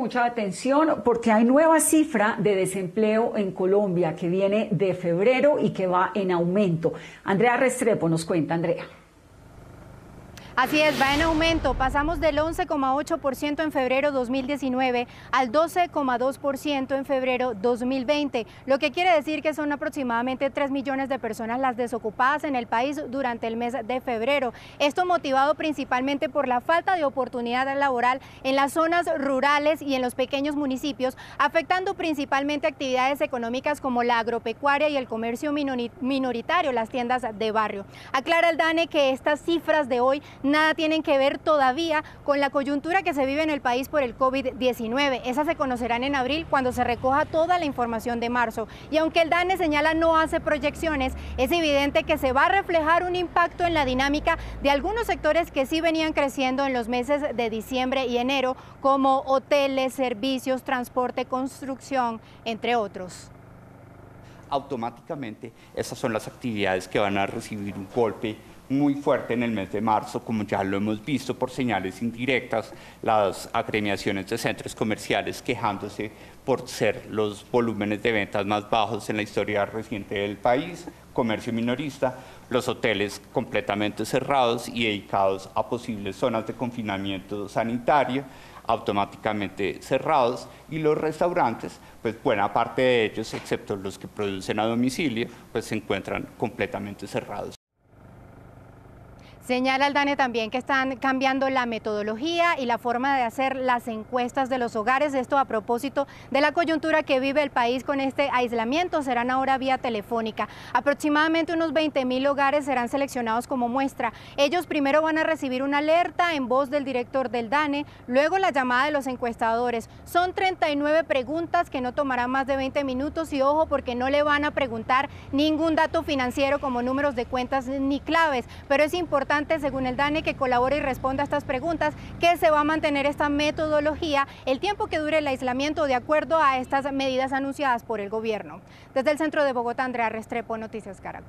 mucha atención porque hay nueva cifra de desempleo en Colombia que viene de febrero y que va en aumento. Andrea Restrepo nos cuenta, Andrea. Así es, va en aumento. Pasamos del 11,8% en febrero 2019 al 12,2% en febrero 2020, lo que quiere decir que son aproximadamente 3 millones de personas las desocupadas en el país durante el mes de febrero. Esto motivado principalmente por la falta de oportunidad laboral en las zonas rurales y en los pequeños municipios, afectando principalmente actividades económicas como la agropecuaria y el comercio minoritario, las tiendas de barrio. Aclara el DANE que estas cifras de hoy nada tienen que ver todavía con la coyuntura que se vive en el país por el COVID-19. Esas se conocerán en abril cuando se recoja toda la información de marzo. Y aunque el DANE señala no hace proyecciones, es evidente que se va a reflejar un impacto en la dinámica de algunos sectores que sí venían creciendo en los meses de diciembre y enero, como hoteles, servicios, transporte, construcción, entre otros automáticamente esas son las actividades que van a recibir un golpe muy fuerte en el mes de marzo, como ya lo hemos visto por señales indirectas, las agremiaciones de centros comerciales quejándose por ser los volúmenes de ventas más bajos en la historia reciente del país, comercio minorista, los hoteles completamente cerrados y dedicados a posibles zonas de confinamiento sanitario automáticamente cerrados y los restaurantes, pues buena parte de ellos, excepto los que producen a domicilio, pues se encuentran completamente cerrados. Señala el DANE también que están cambiando la metodología y la forma de hacer las encuestas de los hogares. Esto a propósito de la coyuntura que vive el país con este aislamiento. Serán ahora vía telefónica. Aproximadamente unos 20 mil hogares serán seleccionados como muestra. Ellos primero van a recibir una alerta en voz del director del DANE, luego la llamada de los encuestadores. Son 39 preguntas que no tomarán más de 20 minutos y ojo porque no le van a preguntar ningún dato financiero como números de cuentas ni claves, pero es según el DANE, que colabore y responda a estas preguntas, que se va a mantener esta metodología el tiempo que dure el aislamiento de acuerdo a estas medidas anunciadas por el gobierno. Desde el centro de Bogotá, Andrea Restrepo, Noticias Caracol.